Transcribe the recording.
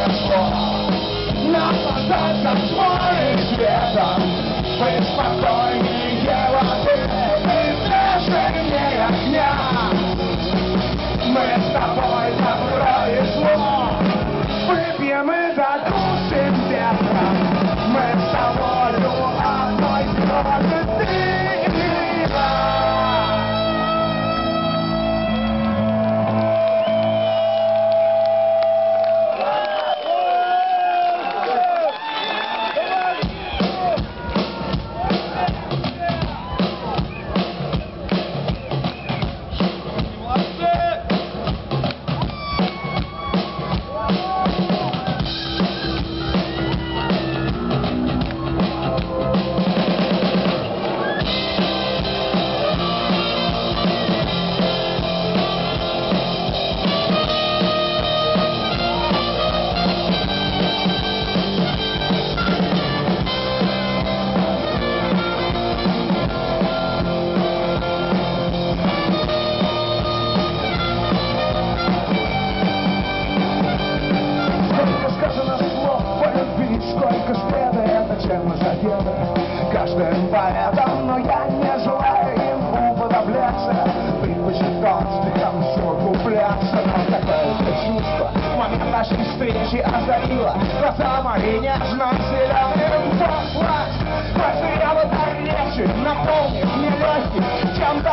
тепло Наслаждаться твоим светом Быть спокойнее воды И движение огня Мы с тобой добро и зло Выпьем и закусим ветром Мы с тобою одной крови задеты Каждым поэтом, но я не желаю им уподобляться. Предпочитал стихам все купляться. Но какое-то чувство. В момент нашей встречи озарило. Глаза нежно зеленым послать Потеряла дар речи, наполнив мне легких чем-то